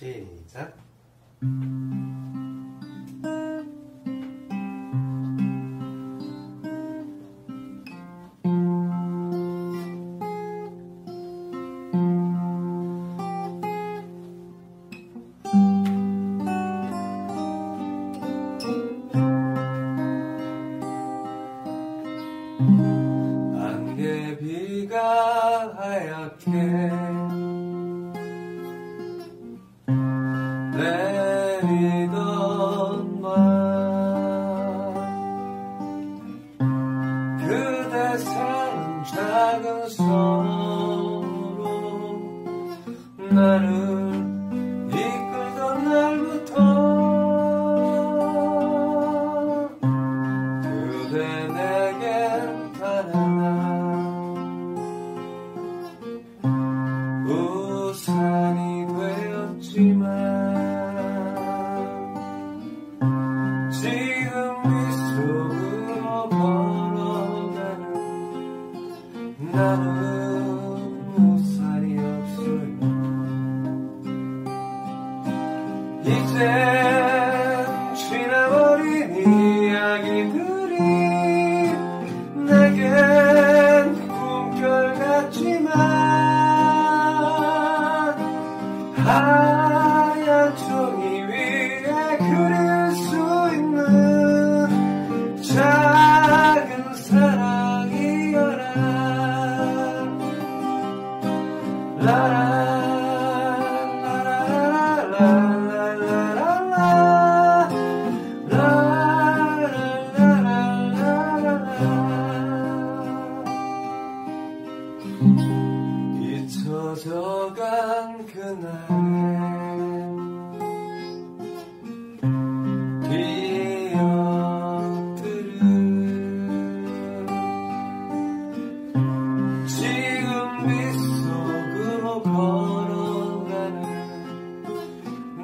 せーの love.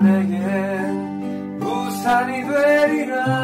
내게 우산이 되리라.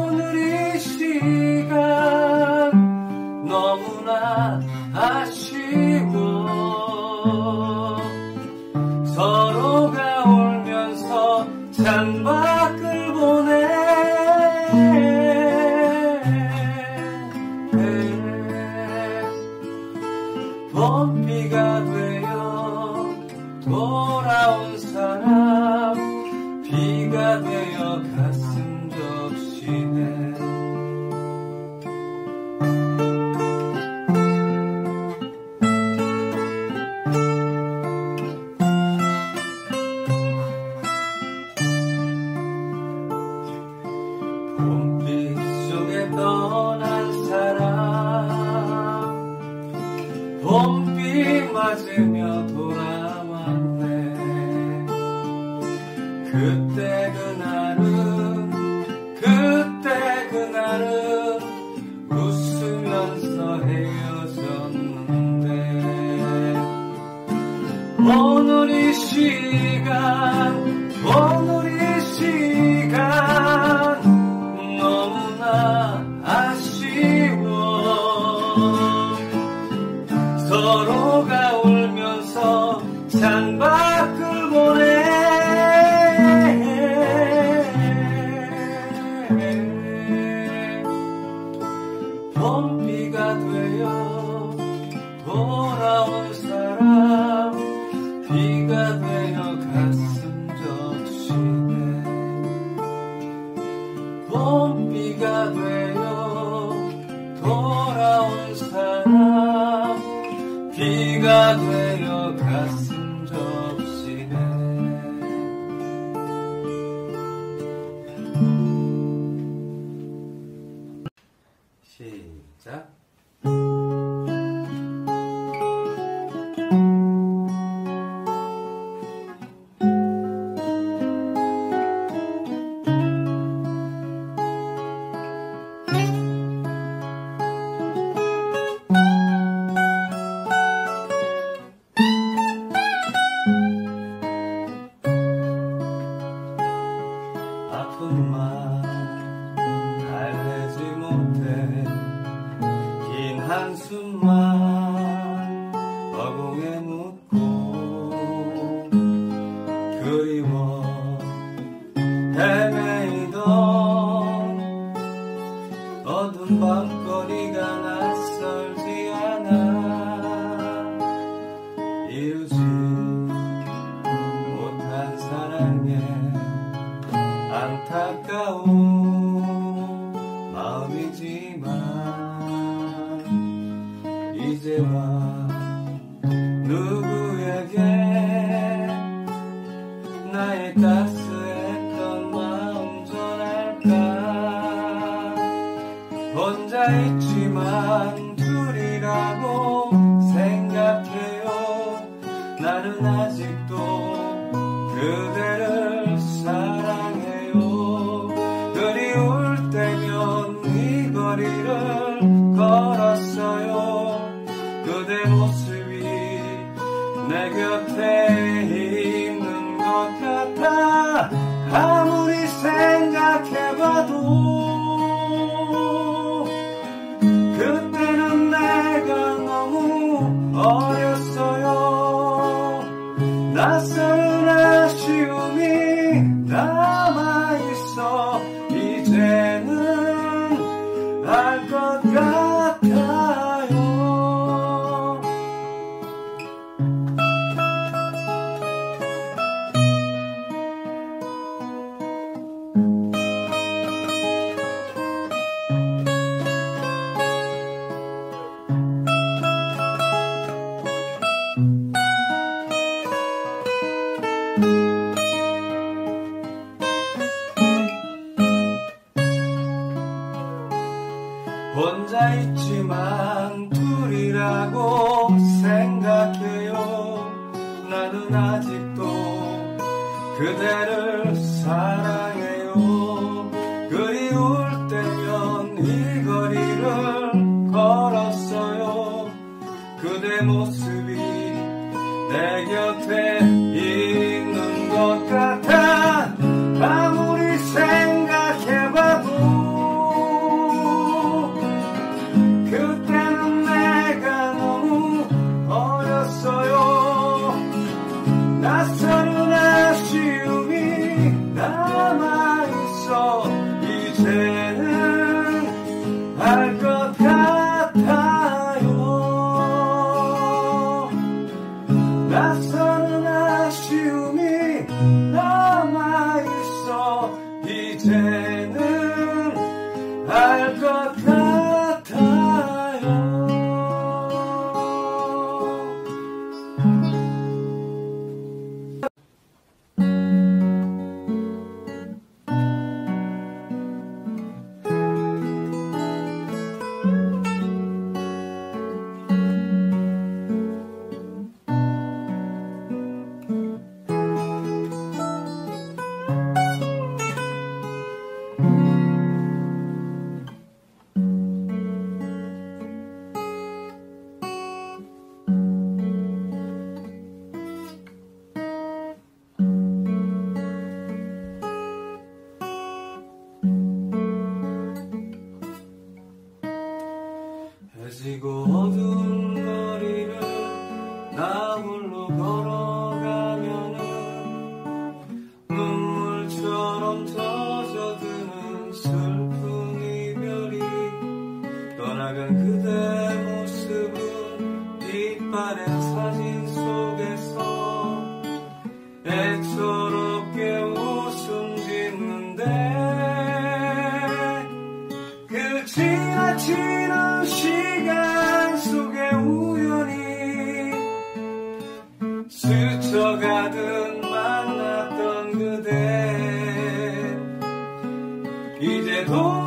Onur 오늘 이 시간 오늘 이 시간. 또 그대를 혼자 있지만 둘이라고 생각해요. 나는 아직도 그대를 사랑 작은 만났던 그대. 이제도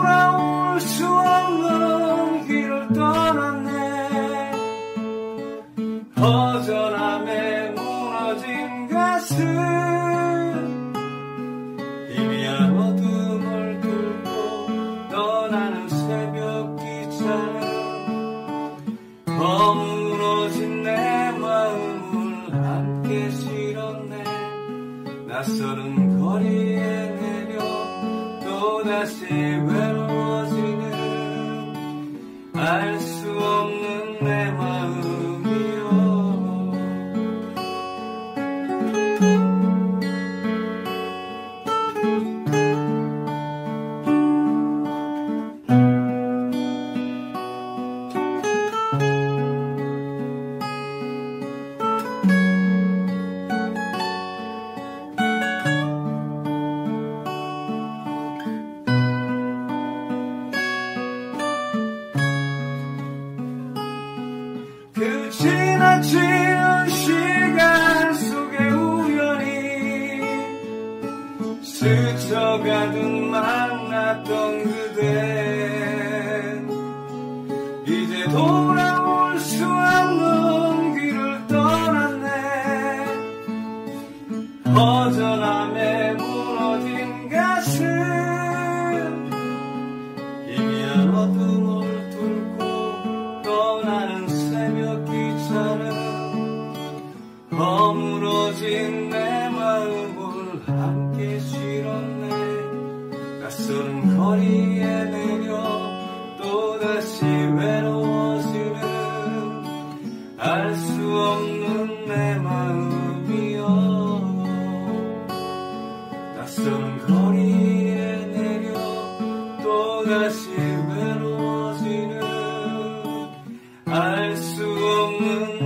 알 수 없는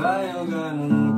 tayo ganun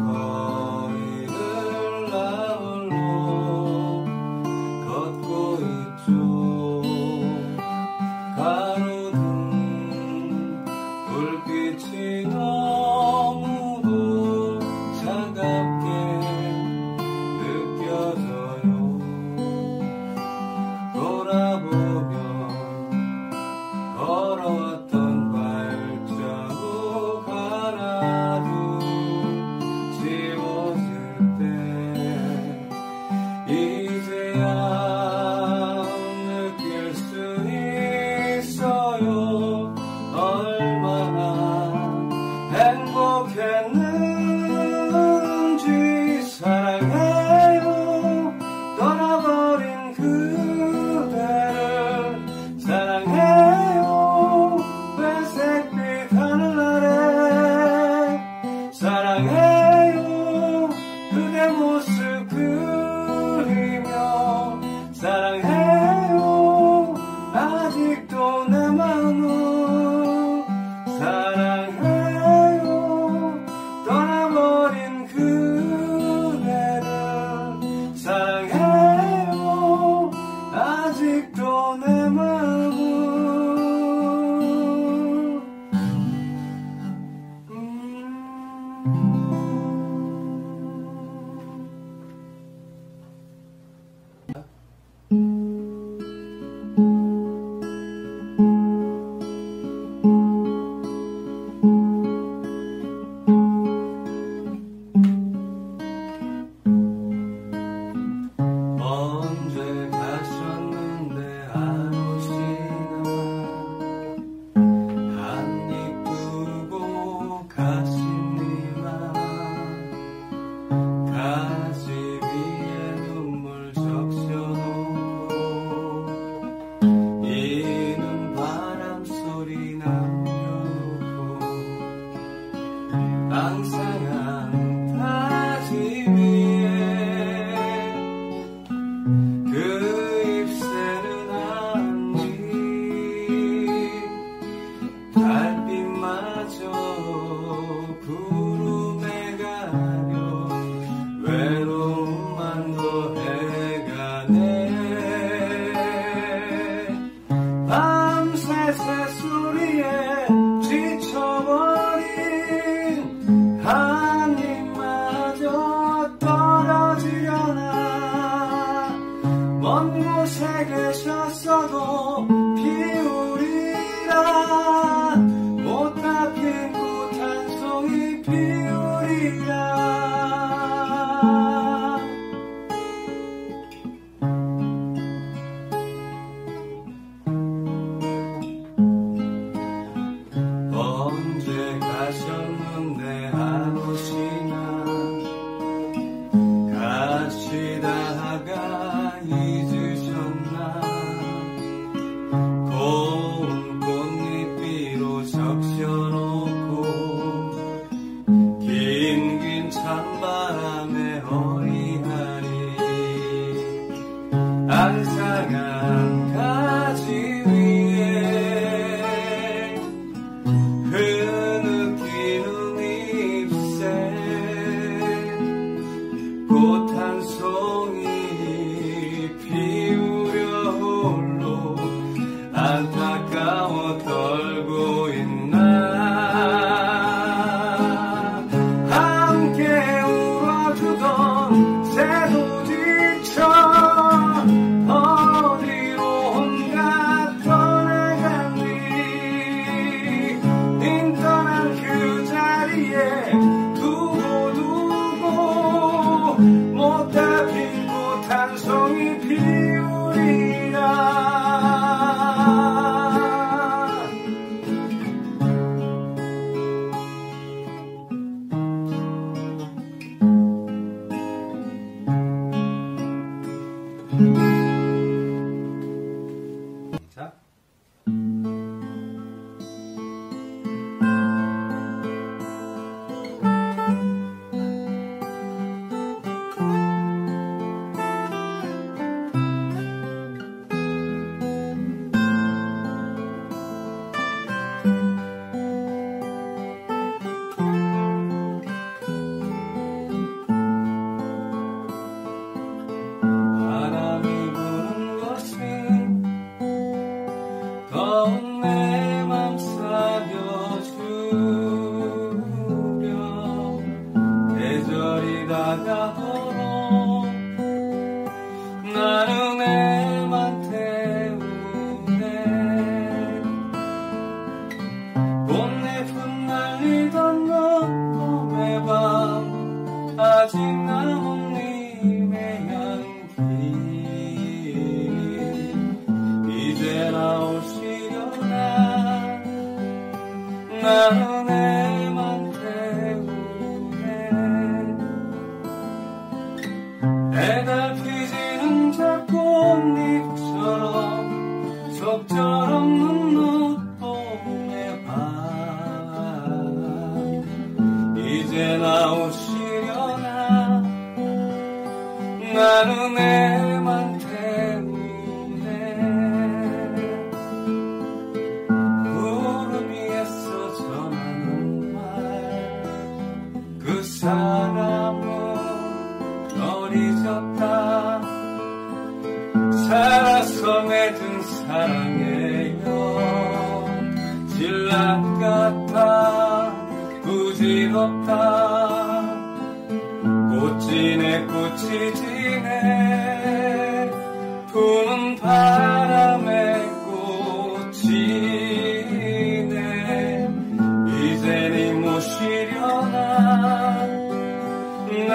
ang sangat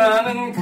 나는 그